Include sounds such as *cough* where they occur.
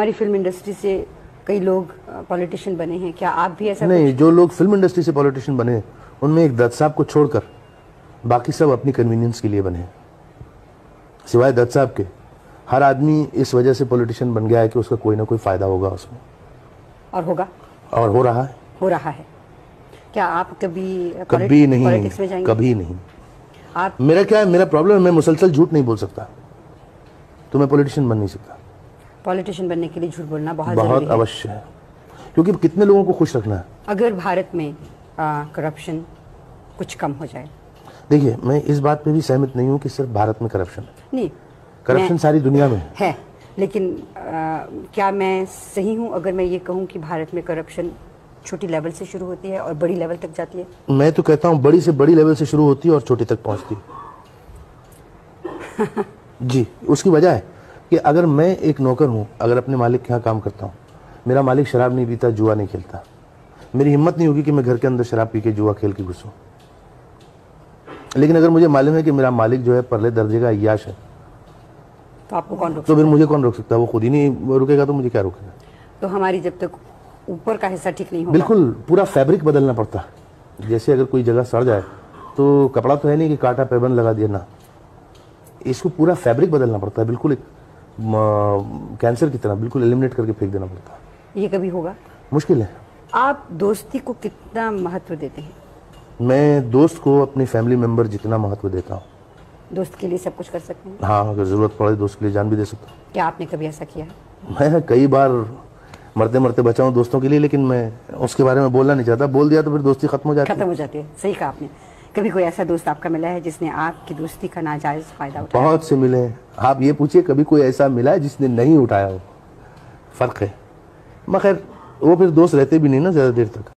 हमारी film industry से कई लोग पॉलिटिशियन बने हैं। क्या आप भी ऐसा नहीं जो लोग फ़िल्म इंडस्ट्री से पॉलिटिशियन बने उनमें एक दत्त साहब को छोड़कर बाकी सब अपनी कन्वीनियंस के लिए बने सिवाय दत्त साहब के हर आदमी इस वजह से पॉलिटिशियन बन गया है कि उसका कोई ना कोई फ़ायदा होगा उसमें। और होगा? और हो रहा है। हो रहा है। क्या आप कभी कभी नहीं में जाएँगे? कभी नहीं। आप मेरा क्या है मेरा प्रॉब्लम है मैं मुसलसल झूठ नहीं बोल सकता। तो मैं पॉलिटिशियन बन नहीं सकता। पॉलिटिशियन बनने के लिए झूठ बोलना बहुत, बहुत है। अवश्य है। क्योंकि कितने लोगों को खुश रखना है? अगर भारत में करप्शन कुछ कम हो जाए। देखिए मैं इस बात पे भी सहमत नहीं हूँ कि सिर्फ़ भारत में करप्शन है। नहीं करप्शन सारी दुनिया में है। है लेकिन आ, क्या मैं सही हूँ अगर मैं ये कहूँ कि भारत में करप्शन छोटी लेवल से शुरू होती है और बड़ी लेवल तक जाती है? मैं तो कहता हूँ बड़ी से बड़ी लेवल से शुरू होती है और छोटी तक पहुँचती है। *laughs* जी उसकी वजह है। कि अगर मैं एक नौकर हूँ अगर अपने मालिक के यहाँ काम करता हूँ मेरा मालिक शराब नहीं पीता जुआ नहीं खेलता। मेरी हिम्मत नहीं होगी कि मैं घर के अंदर शराब पी के जुआ खेल के घुसूं। लेकिन अगर मुझे मालूम है कि मेरा मालिक जो है परले दर्जे का अयाश है तो आपको कौन रोक तो फिर मुझे कौन रोक सकता है? वो खुद ही नहीं रुकेगा तो मुझे क्या रोकेगा तो हमारी जब तक ऊपर का हिस्सा ठीक नहीं होगा। बिल्कुल पूरा फैब्रिक बदलना पड़ता। है जैसे अगर कोई जगह सड़ जाए तो कपड़ा तो है नहीं कि काटा पैबंद लगा दिया ना। इसको पूरा फैब्रिक बदलना पड़ता है बिल्कुल एक कैंसर की तरह बिल्कुल एलिमिनेट करके फेंक देना पड़ता है। ये कभी होगा? मुश्किल है। आप दोस्ती को कितना महत्व देते हैं? मैं दोस्त को अपनी फैमिली मेंबर जितना महत्व देता हूँ। दोस्त के लिए सब कुछ कर सकते हैं? हाँ अगर ज़रूरत पड़े दोस्त के लिए जान भी दे सकता हूँ। क्या आपने कभी ऐसा किया? मैं कई बार मरते मरते बचाऊँ दोस्तों के लिए लेकिन मैं उसके बारे में बोलना नहीं चाहता। बोल दिया तो फिर दोस्ती खत्म हो जाती है। खत्म हो जाती है। सही कहा आपने। कभी कोई ऐसा दोस्त आपका मिला है जिसने आपकी दोस्ती का नाजायज फ़ायदा उठाया? बहुत से मिले हैं। आप ये पूछिए, कभी कोई ऐसा मिला है जिसने नहीं उठाया हो? फ़र्क है। मगर वो फिर दोस्त रहते भी नहीं ना ज़्यादा देर तक।